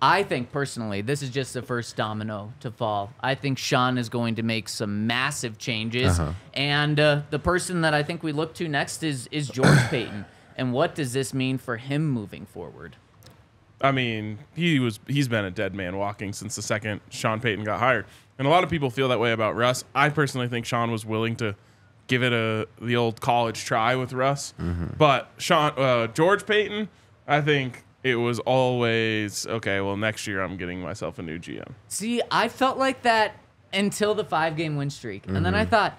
I think personally, this is just the first domino to fall. I think Sean is going to make some massive changes, Uh-huh. and uh, the person that I think we look to next is is George Paton. And what does this mean for him moving forward? I mean, he was he's been a dead man walking since the second Sean Payton got hired. And a lot of people feel that way about Russ. I personally think Sean was willing to give it a the old college try with Russ. But Sean uh, George Paton, I think it was always okay, well next year I'm getting myself a new GM. See, I felt like that until the five game win streak. And then I mm-hmm. thought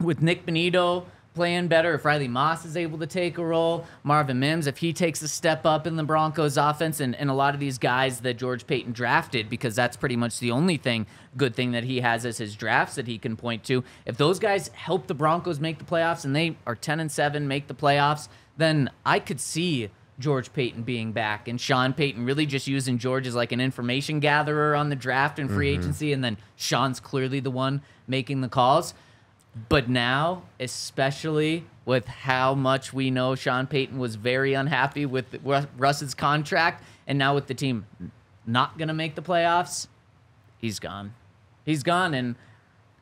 with Nik Bonitto playing better, if Riley Moss is able to take a role, Marvin Mims, if he takes a step up in the Broncos offense, and, and a lot of these guys that George Paton drafted, because that's pretty much the only thing, good thing that he has as his drafts that he can point to. If those guys help the Broncos make the playoffs and they are 10 and 7, make the playoffs, then I could see George Paton being back and Sean Payton really just using George as like an information gatherer on the draft and free mm-hmm. agency, and then Sean's clearly the one making the calls. But now, especially with how much we know Sean Payton was very unhappy with Russ's contract, and now with the team not going to make the playoffs, he's gone. He's gone. And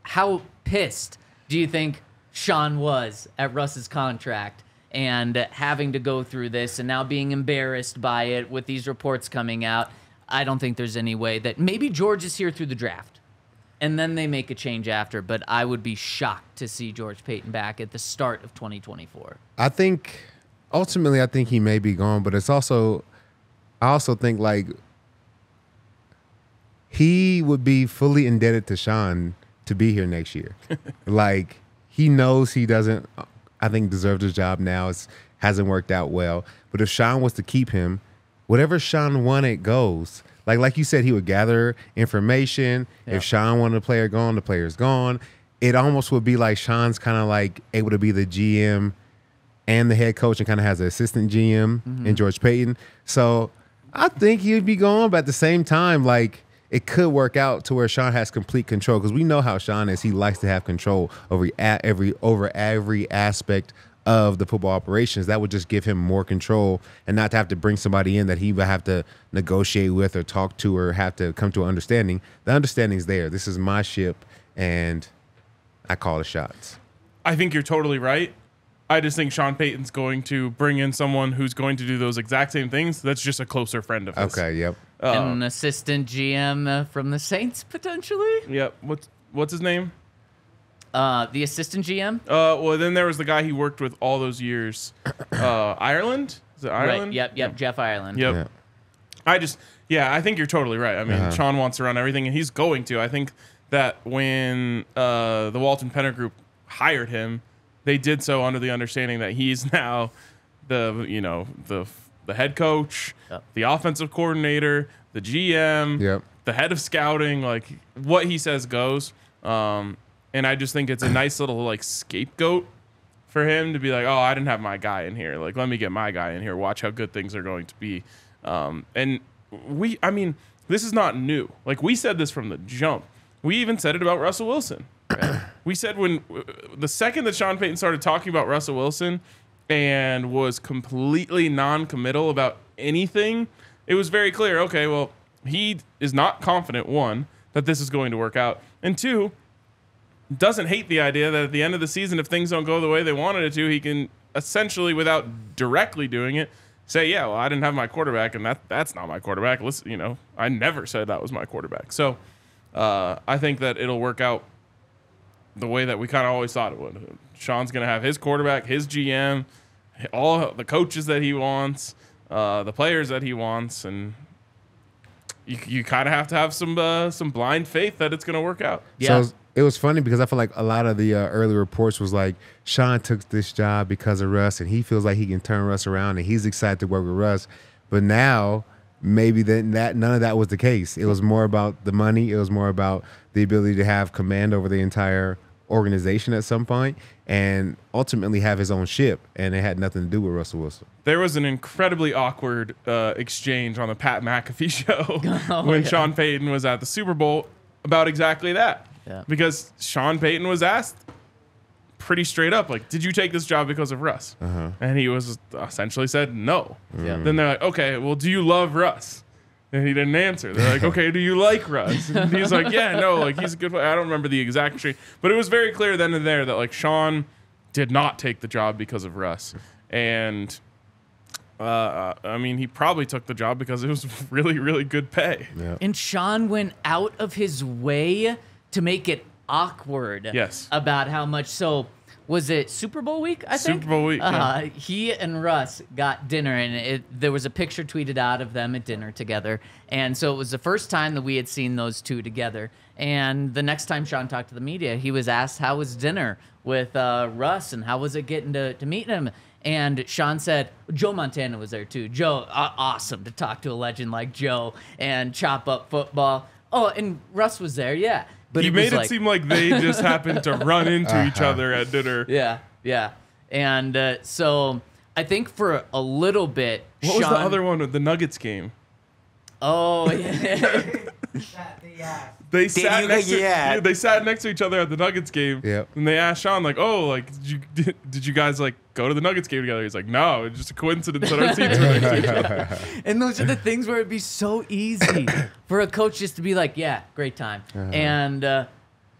how pissed do you think Sean was at Russ's contract and having to go through this and now being embarrassed by it with these reports coming out? I don't think there's any way that maybe George is here through the draft and then they make a change after. But I would be shocked to see George Paton back at the start of 2024. I think ultimately, I think he may be gone, but it's also, I also think like he would be fully indebted to Sean to be here next year. like he knows he doesn't, I think, deserves his job now. It hasn't worked out well. But if Sean was to keep him, whatever Sean wanted goes. Like like you said, he would gather information. Yeah. If Sean wanted a player gone, the player's gone. It almost would be like Sean's kind of like able to be the GM and the head coach and kind of has an assistant GM in mm-hmm. George Paton. So I think he'd be gone, but at the same time, like it could work out to where Sean has complete control because we know how Sean is. He likes to have control over every over every aspect of the football operations. That would just give him more control and not to have to bring somebody in that he would have to negotiate with or talk to or have to come to an understanding. The understanding's there. This is my ship, and I call the shots. I think you're totally right. I just think Sean Payton's going to bring in someone who's going to do those exact same things. That's just a closer friend of his. Okay. Yep. And an assistant GM uh, from the Saints potentially. Yep. What's what's his name? Uh, the assistant GM. Uh, well, then there was the guy he worked with all those years. Uh, Ireland. Is it Ireland? Right. Yep. Yep. Jeff Ireland. Yep. Yeah. I just, yeah, I think you're totally right. I mean, Uh-huh. Sean wants to run everything, and he's going to. I think that when uh, the Walton Penner Group hired him, they did so under the understanding that he's now the, you know, the the head coach, Yep. the offensive coordinator, the GM, Yep. the head of scouting. Like what he says goes. Um, and I just think it's a nice little like scapegoat for him to be like, oh, I didn't have my guy in here. Like, let me get my guy in here. Watch how good things are going to be. Um, and we, I mean, this is not new. Like, we said this from the jump. We even said it about Russell Wilson. we said when the second that Sean Payton started talking about Russell Wilson and was completely non committal about anything, it was very clear okay, well, he is not confident, one, that this is going to work out. And two, doesn't hate the idea that at the end of the season, if things don't go the way they wanted it to, he can essentially, without directly doing it, say, "Yeah, well, I didn't have my quarterback, and that that's not my quarterback." Listen, you know, I never said that was my quarterback. So, uh, I think that it'll work out the way that we kind of always thought it would. Sean's gonna have his quarterback, his GM, all the coaches that he wants, uh, the players that he wants, and you, you kind of have to have some uh, some blind faith that it's gonna work out. Yeah. So it was, funny because I feel like a lot of the uh, early reports was like Sean took this job because of Russ, and he feels like he can turn Russ around, and he's excited to work with Russ. But now maybe then that none of that was the case. It was more about the money. It was more about the ability to have command over the entire organization at some point, and ultimately have his own ship. And it had nothing to do with Russell Wilson. There was an incredibly awkward uh, exchange on the Pat McAfee show Oh, when yeah. Sean Payton was at the Super Bowl about exactly that. Yeah. Because Sean Payton was asked pretty straight up, like, "Did you take this job because of Russ?" Uh-huh. And he was essentially said no. Yeah. Then they're like, "Okay, well, do you love Russ?" And he didn't answer. They're like, okay, do you like Russ? And he's like, yeah, no, like he's a good player. I don't remember the exact tree, but it was very clear then and there that like Sean did not take the job because of Russ. And uh, I mean, he probably took the job because it was really, really good pay. Yeah. And Sean went out of his way to make it awkward. Yes. About how much. So, was it Super Bowl week? I think. Super Bowl week, yeah. Uh, he and Russ got dinner, and it, there was a picture tweeted out of them at dinner together. And so it was the first time that we had seen those two together. And the next time Sean talked to the media, he was asked how was dinner with uh, Russ and how was it getting to, to meet him. And Sean said, Joe Montana was there too. Joe, uh, awesome to talk to a legend like Joe and chop up football. Oh, and Russ was there, yeah. But he was made it like- seem like they just happened to run into each Uh-huh. other at dinner. yeah, yeah. And uh, so I think for a little bit, What was the other one with the Nuggets game? Oh, yeah. They sat you next go, to yeah. yeah, they sat next to each other at the Nuggets game. Yep. And they asked Sean like, "Oh, like did you did, did you guys like go to the Nuggets game together?" He's like, "No, it's just a coincidence that our seats were next to each other." and those are the things where it'd be so easy for a coach just to be like, yeah, great time. And uh,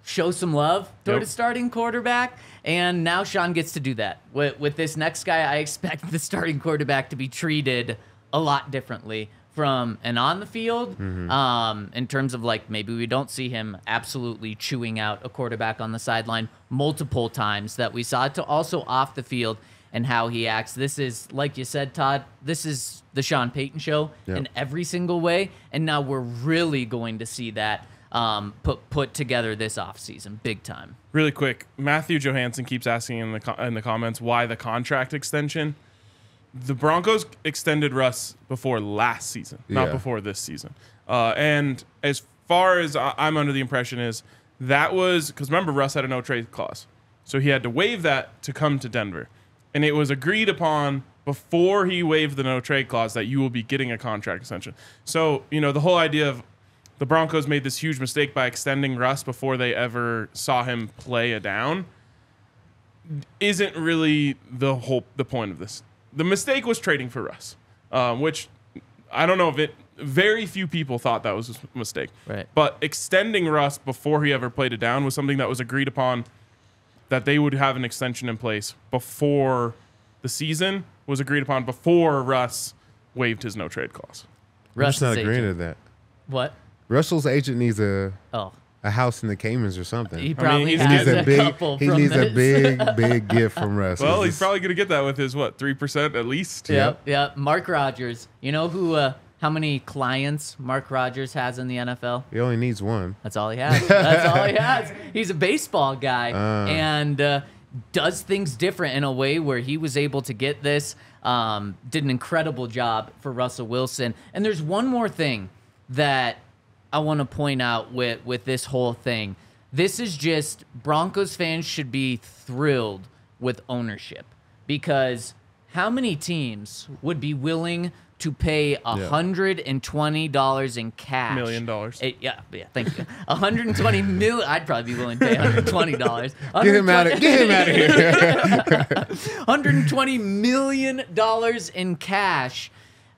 show some love toward Yep. a starting quarterback. And now Sean gets to do that. With, with this next guy, I expect the starting quarterback to be treated a lot differently from and on the field um, in terms of like maybe we don't see him absolutely chewing out a quarterback on the sideline multiple times that we saw to also off the field and how he acts. This is, like you said, Todd, this is the Sean Payton show Yep. in every single way. And now we're really going to see that um, put put together this offseason, big time. Really quick, Matthew Johansson keeps asking in the co- in the comments why the contract extension. The Broncos extended Russ before last season, not Yeah. before this season. Uh, and as far as I- I'm under the impression is that was because remember Russ had a no trade clause, so he had to waive that to come to Denver, and it was agreed upon before he waived the no trade clause that you will be getting a contract extension. So you know the whole idea of the Broncos made this huge mistake by extending Russ before they ever saw him play a down isn't really the whole the point of this. The mistake was trading for Russ, um, which I don't know if it. Very few people thought that was a mistake. Right. But extending Russ before he ever played it down was something that was agreed upon. That they would have an extension in place before the season was agreed upon before Russ waived his no trade clause. I'm just not Russ's agreeing agent. to that. What? Russell's agent needs a Oh, a house in the Caymans or something. he He probably he's- needs has a a, big couple he from needs a big big gift from Russ. Well, he's probably gonna get that with his what three percent at least. Yep, yep. Mark Rodgers. You know who? Uh, how many clients Mark Rodgers has in the NFL? he only needs one. That's all he has. That's all he has. He's a baseball guy Uh. and uh, does things different in a way where he was able to get this. Um, did an incredible job for Russell Wilson. And there's one more thing that I want to point out with with this whole thing. This is just Broncos fans should be thrilled with ownership because how many teams would be willing to pay a hundred and twenty dollars in cash? Million dollars. Eh, yeah, yeah. Thank you. 120 million. I'd probably be willing to pay 120 dollars. Get him out of get him out of here. 120 million dollars in cash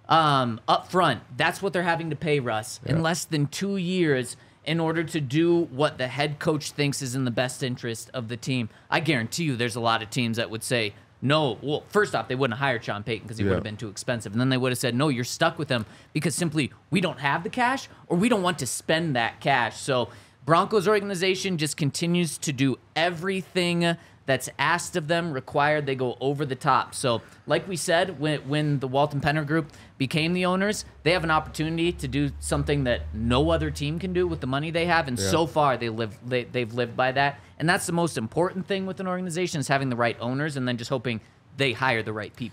um, up front. That's what they're having to pay Russ in less than two years in order to do what the head coach thinks is in the best interest of the team. I guarantee you, there's a lot of teams that would say. No, well, first off, they wouldn't hired Sean Payton because he would have been too expensive. And then they would have said, no, you're stuck with him because simply we don't have the cash or we don't want to spend that cash. So Broncos organization just continues to do everything that's asked of them, required. They go over the top. So, like we said, when when the Walton Penner Group became the owners, they have an opportunity to do something that no other team can do with the money they have, and Yeah. so far they live they, they've lived by that. And that's the most important thing with an organization is having the right owners, and then just hoping they hire the right people.